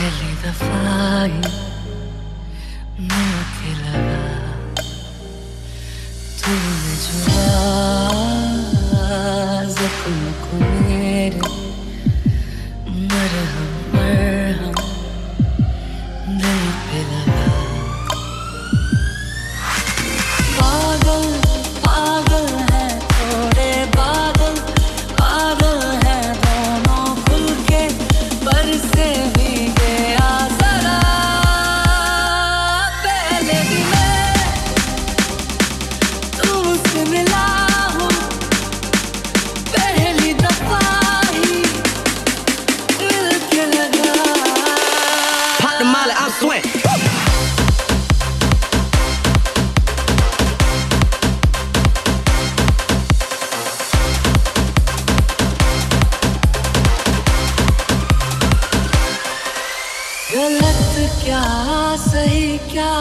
Elida fai Nuti la Tu ne giovas Come comere dollar, I'm swing. गलत क्या सही क्या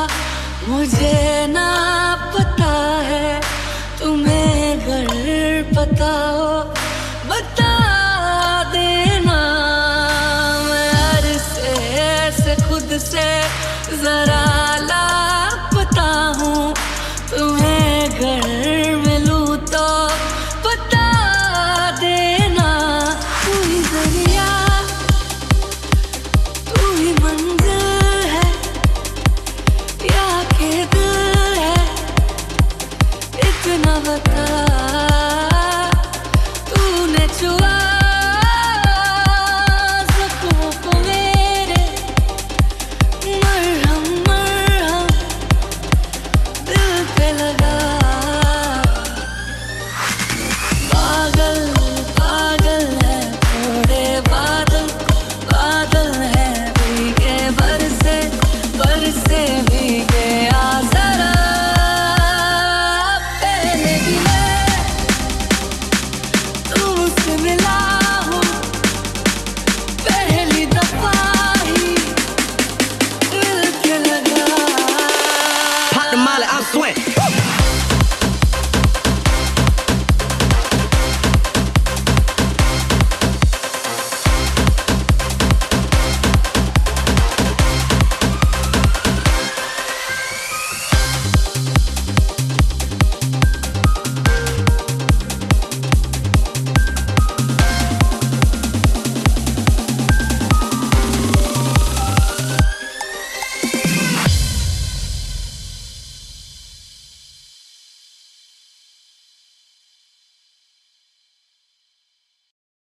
मुझे ना that I